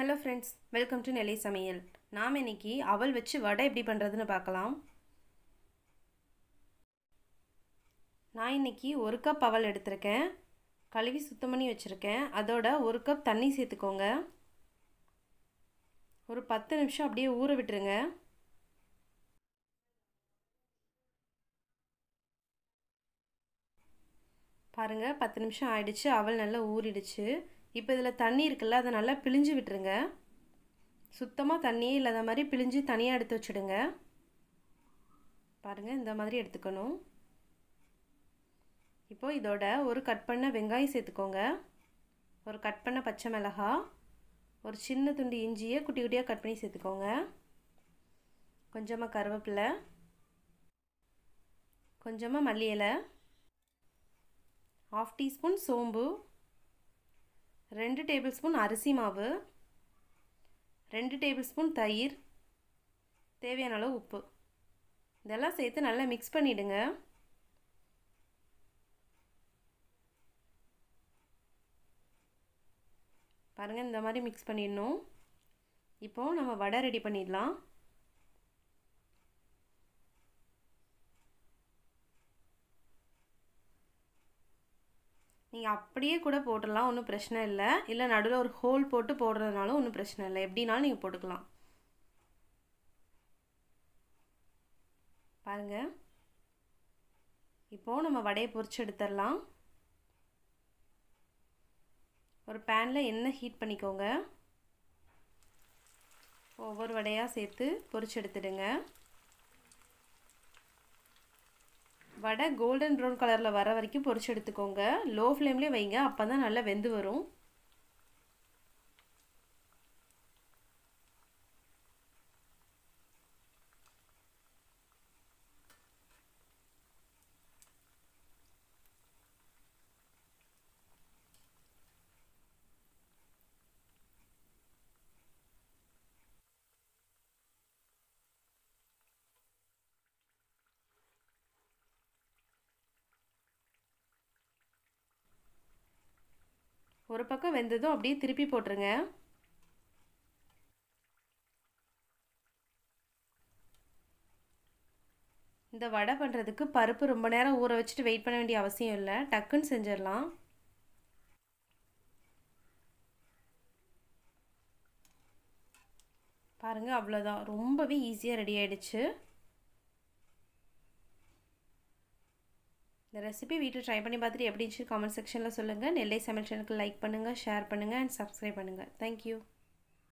Hello friends welcome to Nellai சமையல் நாம் இன்னைக்கு அவல் வச்சு வடை எப்படி பண்ணுறதுன்னு பார்க்கலாம். நான் இன்னைக்கு ஒரு கப் அவல் எடுத்திருக்கேன். கழுவி சுத்தம் பண்ணி வச்சுருக்கேன். அதோட ஒரு கப் தண்ணி சேர்த்துக்கோங்க. ஒரு பத்து நிமிஷம் அப்படியே ஊற விட்டுருங்க. பாருங்கள் பத்து நிமிஷம் ஆயிடுச்சு. அவல் நல்லா ஊறிடுச்சு. இப்போ இதில் தண்ணி இருக்குல்ல அதை நல்லா பிழிஞ்சு விட்டுருங்க. சுத்தமாக தண்ணியே இல்லாத மாதிரி பிழிஞ்சு தனியாக எடுத்து வச்சுடுங்க. பாருங்கள் இந்த மாதிரி எடுத்துக்கணும். இப்போது இதோட ஒரு கட் பண்ண வெங்காயம் சேர்த்துக்கோங்க. ஒரு கட் பண்ண பச்சை மிளகா ஒரு சின்ன துண்டு இஞ்சியை குட்டி குட்டியாக கட் பண்ணி சேர்த்துக்கோங்க. கொஞ்சமாக கருவேப்பிலை கொஞ்சமாக மல்லி இலை ஆஃப் டீஸ்பூன் சோம்பு ரெண்டு டேபிள் ஸ்பூன் அரிசி மாவு ரெண்டு டேபிள் ஸ்பூன் தயிர் தேவையான அளவு உப்பு. இதெல்லாம் சேர்த்து நல்லா மிக்ஸ் பண்ணிவிடுங்க பாருங்கள் இந்த மாதிரி மிக்ஸ் பண்ணிடணும். இப்போது நம்ம வடை ரெடி பண்ணிடலாம். நீங்கள் அப்படியே கூட போட்டுடலாம் ஒன்றும் பிரச்சனை இல்லை. இல்லை நடுவில் ஒரு ஹோல் போட்டு போடுறதுனாலும் ஒன்றும் பிரச்சனை இல்லை. எப்படினாலும் நீங்கள் போட்டுக்கலாம். பாருங்கள் இப்போது நம்ம வடையை பொறிச்சு எடுத்துடலாம். ஒரு பேனில் எண்ணெய் ஹீட் பண்ணிக்கோங்க. ஒவ்வொரு வடையாக சேர்த்து பொறிச்சு எடுத்துடுங்க. வடை கோல்டன் ப்ரௌன் கலரில் வர வரைக்கும் பொரிச்சு எடுத்துக்கோங்க. லோ ஃப்ளேம்லேயே வைங்க அப்போ தான் நல்லா வெந்து வரும். ஒரு பக்கம் வெந்ததும் அப்படியே திருப்பி போட்டுருங்க. இந்த வடை பண்ணுறதுக்கு பருப்பு ரொம்ப நேரம் ஊற வச்சுட்டு வெயிட் பண்ண வேண்டிய அவசியம் இல்லை. டக்குன்னு செஞ்சிடலாம். பாருங்கள் அவ்வளோதான் ரொம்பவே ஈஸியாக ரெடி ஆகிடுச்சு இந்த ரெசிபி வீட்டில் ட்ரை பண்ணி பார்த்துட்டு எப்படி இருந்துச்சு காமெண்ட் செக்ஷனில் சொல்லுங்கள் நெல்லை சமையல் சேனலுக்கு லைக் பண்ணுங்கள் ஷேர் பண்ணுங்கள் அண்ட் சப்ஸ்கிரைப் பண்ணுங்கள் தேங்க்யூ